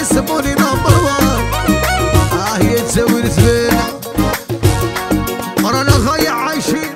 حسبوني نمبر وان. آه يتزوي الزبينه رانا غاية عايشين.